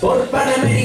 por Panamá.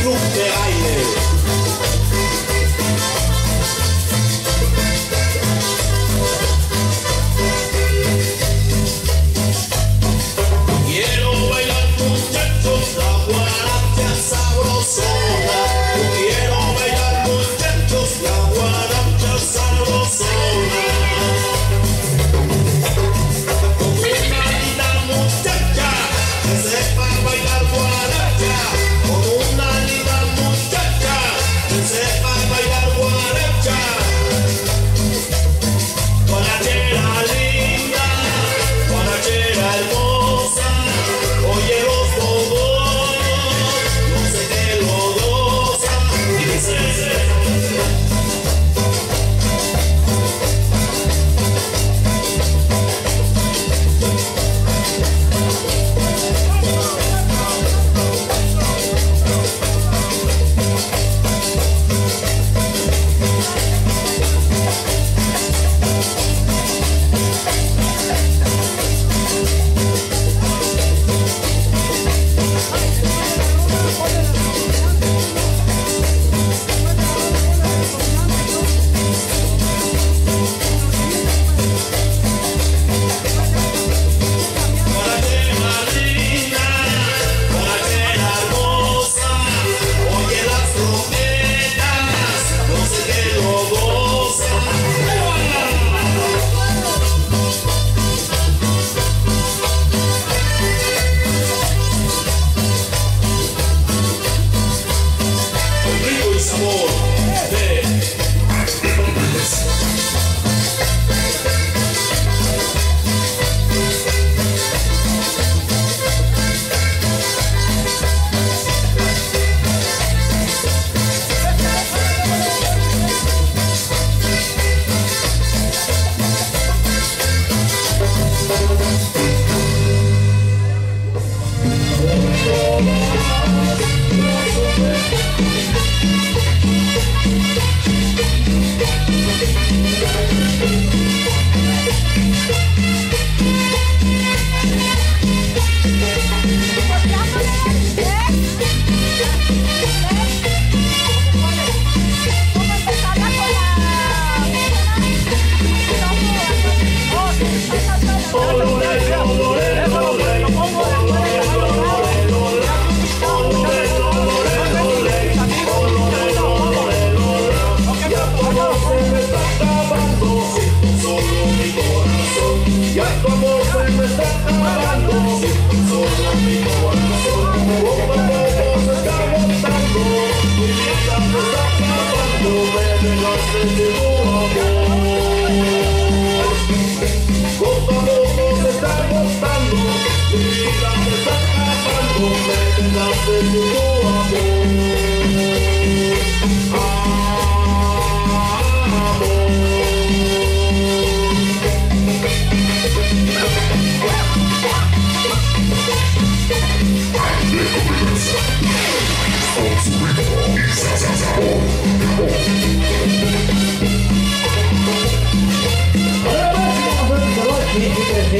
Flucht bereit.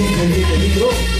Feliz, feliz, feliz.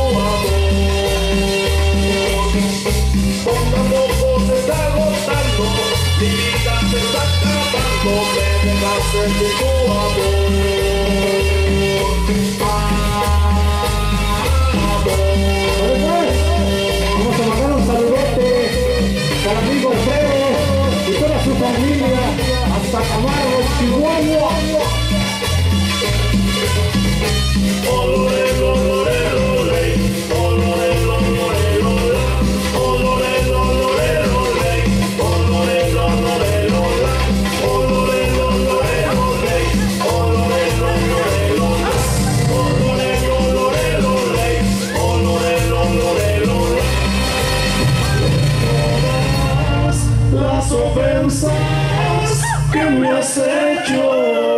sempre com amor. que me has hecho.